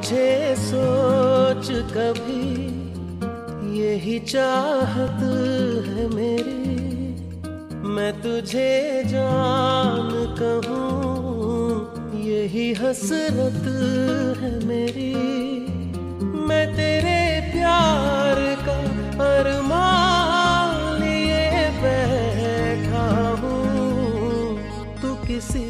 तुझे सोच कभी यही चाहत है मेरी। मैं तुझे जान कहूँ, यही हसरत है मेरी। मैं तेरे प्यार का अरमान लिए बैठा हूँ, तू किसी